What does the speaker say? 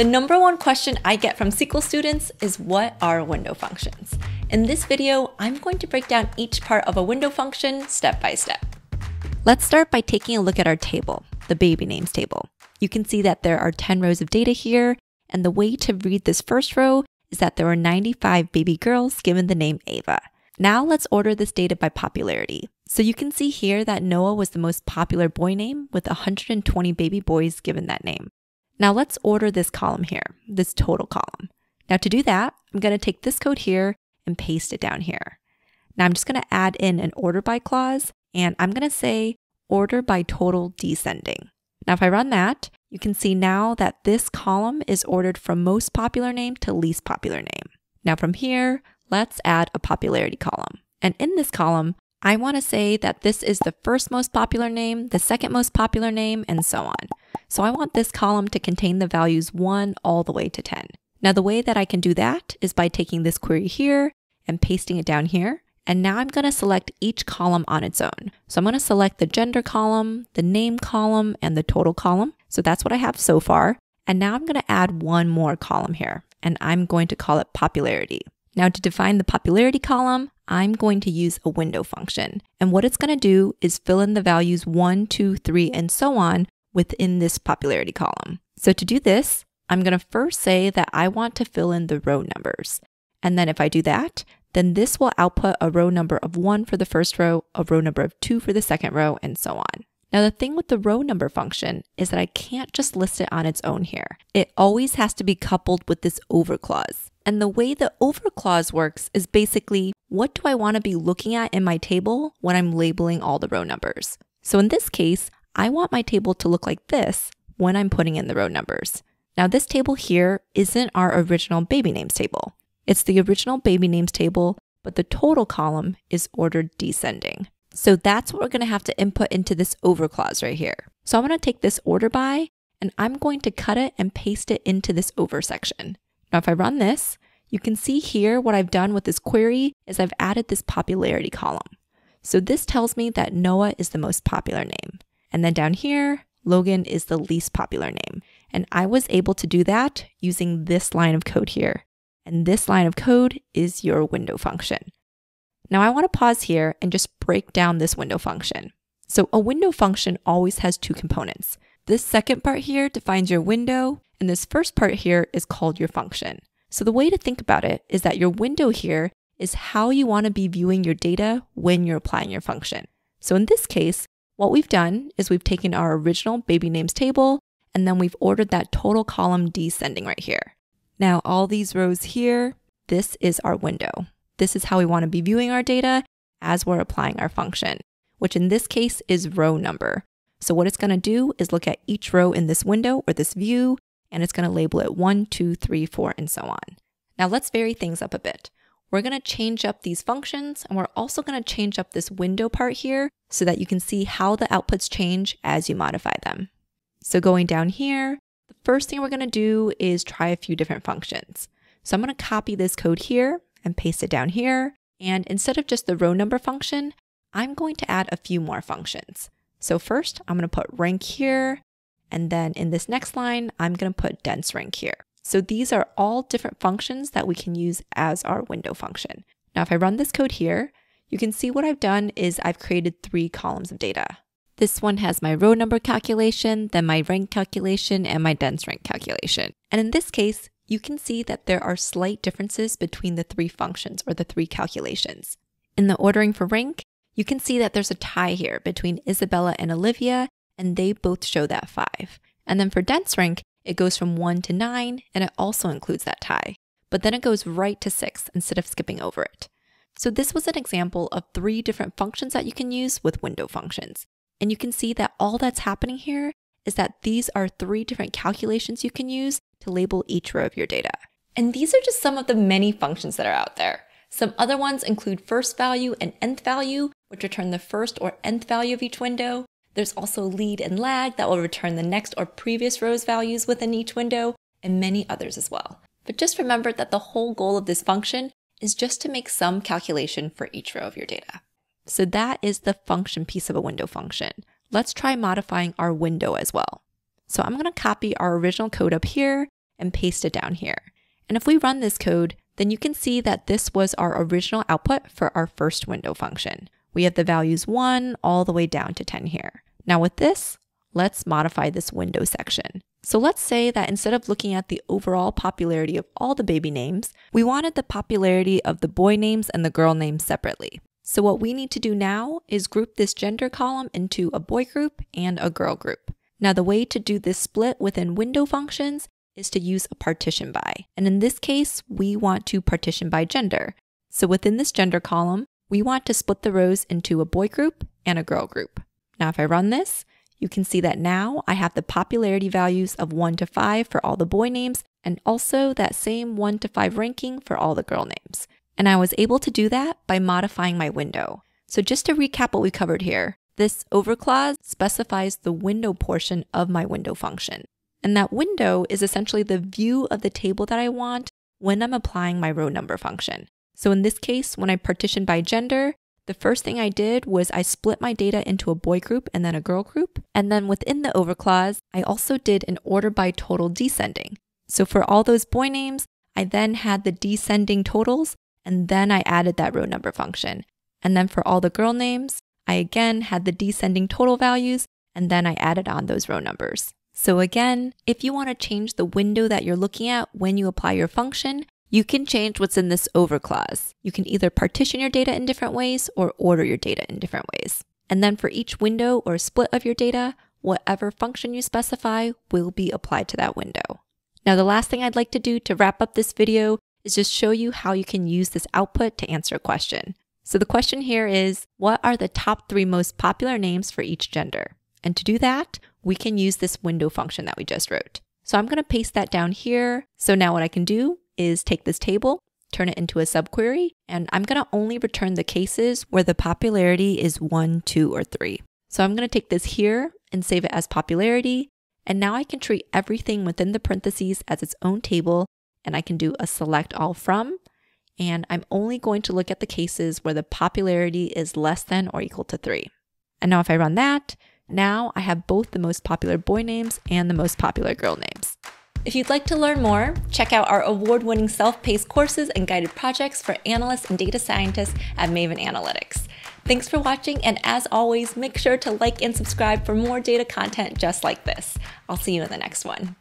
The number one question I get from SQL students is what are window functions? In this video, I'm going to break down each part of a window function step by step. Let's start by taking a look at our table, the baby names table. You can see that there are 10 rows of data here, and the way to read this first row is that there were 95 baby girls given the name Ava. Now let's order this data by popularity. So you can see here that Noah was the most popular boy name with 120 baby boys given that name. Now let's order this column here, this total column. Now to do that, I'm going to take this code here and paste it down here. Now I'm just going to add in an order by clause and I'm going to say order by total descending. Now if I run that, you can see now that this column is ordered from most popular name to least popular name. Now from here, let's add a popularity column. And in this column, I want to say that this is the first most popular name, the second most popular name, and so on. So I want this column to contain the values 1 all the way to 10. Now the way that I can do that is by taking this query here and pasting it down here. And now I'm going to select each column on its own. So I'm going to select the gender column, the name column, and the total column. So that's what I have so far. And now I'm going to add one more column here, and I'm going to call it popularity. Now to define the popularity column, I'm going to use a window function. And what it's going to do is fill in the values 1, 2, 3, and so on within this popularity column. So to do this, I'm going to first say that I want to fill in the row numbers. And then if I do that, then this will output a row number of 1 for the first row, a row number of 2 for the second row, and so on. Now, the thing with the row number function is that I can't just list it on its own here. It always has to be coupled with this over clause. And the way the over clause works is basically what do I want to be looking at in my table when I'm labeling all the row numbers? So in this case, I want my table to look like this when I'm putting in the row numbers. Now, this table here isn't our original baby names table. It's the original baby names table, but the total column is ordered descending. So that's what we're going to have to input into this over clause right here. So I'm going to take this order by and I'm going to cut it and paste it into this over section. Now, if I run this, you can see here what I've done with this query is I've added this popularity column. So this tells me that Noah is the most popular name. And then down here, Logan is the least popular name. And I was able to do that using this line of code here. And this line of code is your window function. Now I want to pause here and just break down this window function. So a window function always has two components. This second part here defines your window, and this first part here is called your function. So the way to think about it is that your window here is how you want to be viewing your data when you're applying your function. So in this case, what we've done is we've taken our original baby names table and then we've ordered that total column descending right here. Now all these rows here, this is our window. This is how we want to be viewing our data as we're applying our function, which in this case is row number. So what it's going to do is look at each row in this window or this view, and it's going to label it one, two, three, four, and so on. Now let's vary things up a bit. We're going to change up these functions, and we're also going to change up this window part here so that you can see how the outputs change as you modify them. So going down here, the first thing we're going to do is try a few different functions. So I'm going to copy this code here and paste it down here. And instead of just the row number function, I'm going to add a few more functions. So first, I'm going to put rank here. And then in this next line, I'm going to put dense rank here. So these are all different functions that we can use as our window function. Now, if I run this code here, you can see what I've done is I've created three columns of data. This one has my row number calculation, then my rank calculation, and my dense rank calculation. And in this case, you can see that there are slight differences between the three functions or the three calculations. In the ordering for rank, you can see that there's a tie here between Isabella and Olivia, and they both show that 5. And then for dense rank, it goes from 1 to 9, and it also includes that tie. But then it goes right to 6 instead of skipping over it. So this was an example of three different functions that you can use with window functions. And you can see that all that's happening here is that these are three different calculations you can use to label each row of your data. And these are just some of the many functions that are out there. Some other ones include first value and nth value, which return the first or nth value of each window. There's also lead and lag that will return the next or previous row's values within each window, and many others as well. But just remember that the whole goal of this function is just to make some calculation for each row of your data. So that is the function piece of a window function. Let's try modifying our window as well. So I'm going to copy our original code up here and paste it down here. And if we run this code, then you can see that this was our original output for our first window function. We have the values 1 all the way down to 10 here. Now with this, let's modify this window section. So let's say that instead of looking at the overall popularity of all the baby names, we wanted the popularity of the boy names and the girl names separately. So what we need to do now is group this gender column into a boy group and a girl group. Now the way to do this split within window functions is to use a partition by. And in this case, we want to partition by gender. So within this gender column, we want to split the rows into a boy group and a girl group. Now if I run this, you can see that now I have the popularity values of 1 to 5 for all the boy names and also that same 1 to 5 ranking for all the girl names. And I was able to do that by modifying my window. So just to recap what we covered here, this over clause specifies the window portion of my window function. And that window is essentially the view of the table that I want when I'm applying my row number function. So in this case, when I partition by gender, the first thing I did was I split my data into a boy group and then a girl group. And then within the over clause, I also did an order by total descending. So for all those boy names, I then had the descending totals and then I added that row number function. And then for all the girl names, I again had the descending total values and then I added on those row numbers. So again, if you want to change the window that you're looking at when you apply your function, you can change what's in this over clause. You can either partition your data in different ways or order your data in different ways. And then for each window or split of your data, whatever function you specify will be applied to that window. Now, the last thing I'd like to do to wrap up this video is just show you how you can use this output to answer a question. So the question here is, what are the top three most popular names for each gender? And to do that, we can use this window function that we just wrote. So I'm going to paste that down here. So now what I can do is take this table, turn it into a subquery, and I'm to only return the cases where the popularity is 1, 2, or 3. So I'm to take this here and save it as popularity. And now I can treat everything within the parentheses as its own table, and I can do a select all from. And I'm only going to look at the cases where the popularity is less than or equal to 3. And now if I run that, now I have both the most popular boy names and the most popular girl names. If you'd like to learn more, check out our award winning self paced courses and guided projects for analysts and data scientists at Maven Analytics. Thanks for watching, and as always, make sure to like and subscribe for more data content just like this. I'll see you in the next one.